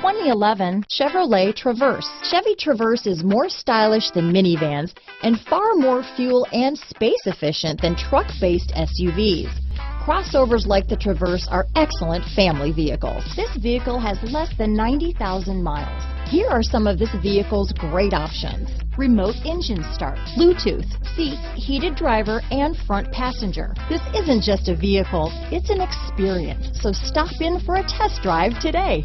2011 Chevrolet Traverse. Chevy Traverse is more stylish than minivans and far more fuel and space efficient than truck-based SUVs. Crossovers like the Traverse are excellent family vehicles. This vehicle has less than 90,000 miles. Here are some of this vehicle's great options. Remote engine start, Bluetooth, seats, heated driver, and front passenger. This isn't just a vehicle, it's an experience. So stop in for a test drive today.